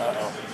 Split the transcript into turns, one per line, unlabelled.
Uh-oh. Tá,